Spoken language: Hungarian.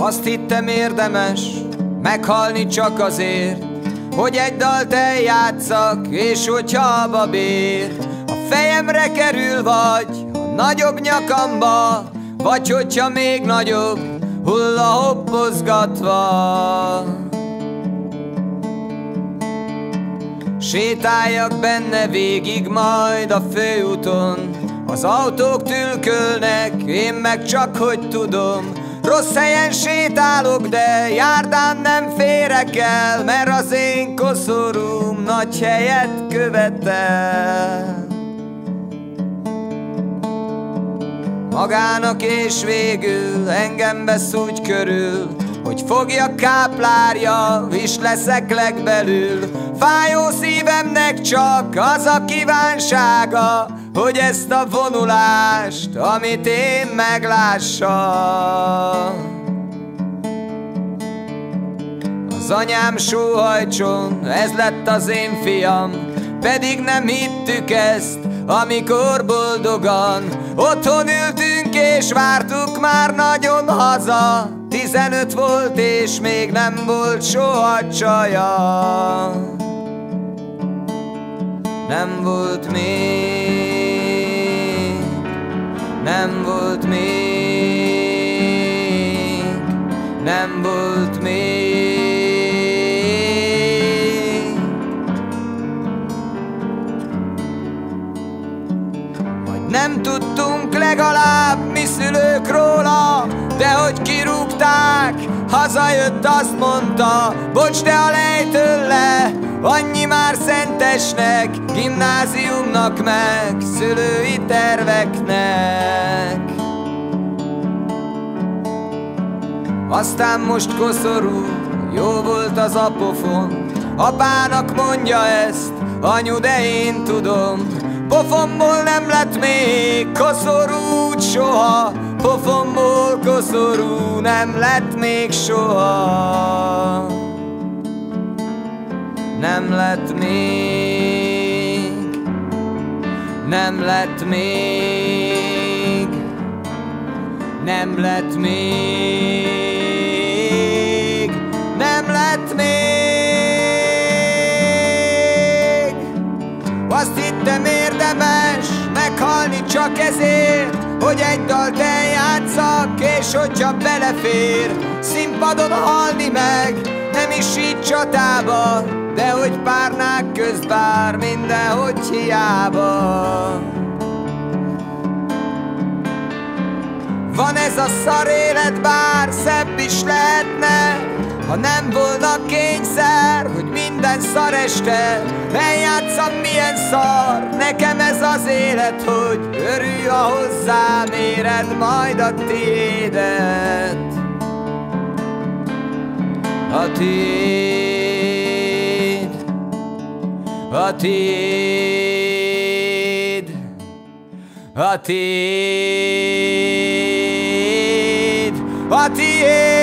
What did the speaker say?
Azt hittem érdemes meghalni csak azért, hogy egy dalt eljátszak, és hogyha abba bér, a fejemre kerül vagy, a nagyobb nyakamba, vagy hogyha még nagyobb, hulla hoppozgatva. Sétáljak benne végig majd a főúton, az autók tülkölnek, én meg csak hogy tudom, Rossz helyen sétálok, de járdán nem férek el, mert az én koszorúm nagy helyet követel. Magának és végül engem vesz úgy körül, hogy fogja káplárja, is leszek legbelül. Fájó szívemnek csak az a kívánsága, hogy ezt a vonulást, amit én meglássa. Az anyám sóhajtson, ez lett az én fiam, pedig nem hittük ezt, amikor boldogan Otthon ültünk és vártuk már nagyon haza Tizenöt volt és még nem volt soha csaja Nem volt még volt még Nem volt még. Nem tudtunk legalább mi szülők róla De hogy kirúgták, hazajött azt mondta Bocs, de a lejtől le, annyi már szentesnek Gimnáziumnak meg, szülői terveknek Aztán most koszorú, jó volt az apofon. Apának mondja ezt, anyu, de én tudom. Pofomból nem lett még koszorú soha. Pofomból koszorú nem lett még soha. Nem lett még Nem lett még Nem lett még Azt hittem érdemes meghalni csak ezért, hogy egy dalt eljátszak, és hogyha belefér, színpadon halni meg, nem is így csatába, de hogy párnák közt bár mindenhogy hiába. Van ez a szar élet, bár szebb is lehetne, ha nem volna kényszer, hogy minden szar este Eljátszam milyen szar, nekem ez az élet Hogy örülj, a hozzám éred majd a tiédet. A tiéd A tiéd A tiéd A tiéd